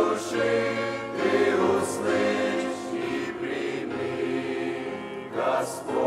души ты услышь и прими, Господь.